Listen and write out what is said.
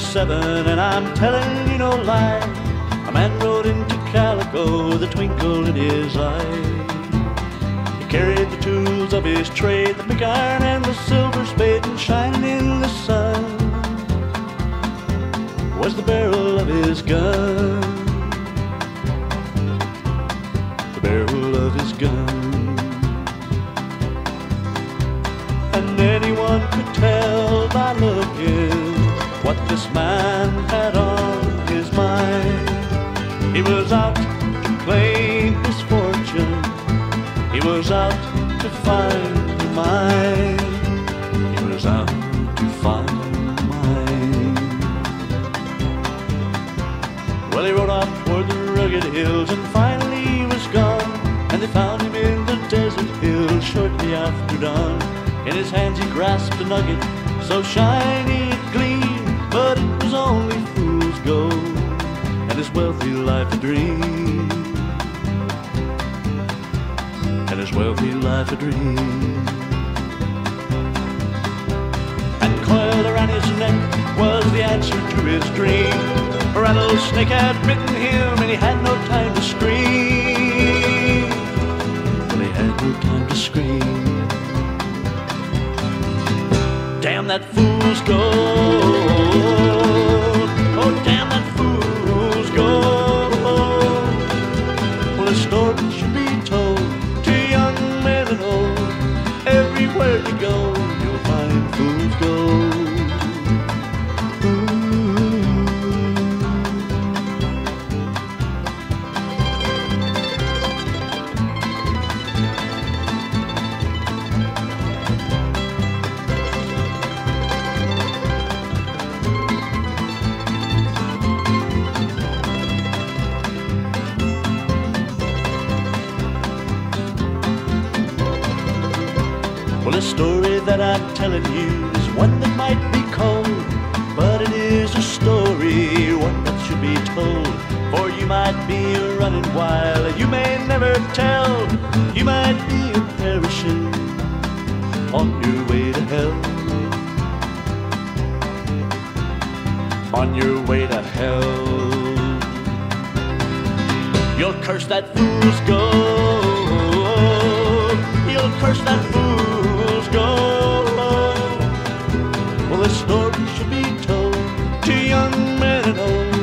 1937, and I'm telling you no lie. A man rode into Calico with a twinkle in his eye. He carried the tools of his trade, the big iron and the silver spade, and shining in the sun was the barrel of his gun. This man had on his mind. He was out to claim his fortune. He was out to find mine. He was out to find mine. Well, he rode off toward the rugged hills and finally he was gone. And they found him in the desert hills shortly after dawn. In his hands he grasped a nugget so shiny wealthy life a dream. And his wealthy life a dream. And coiled around his neck was the answer to his dream. A rattlesnake had bitten him and he had no time to scream. Well, he had no time to scream. Damn that fool's gold. The story that I'm telling you is one that might be cold, but it is a story, one that should be told. For you might be running wild, you may never tell. You might be a perishing on your way to hell. On your way to hell. You'll curse that fool's gold. You'll curse that story should be told to young men and old.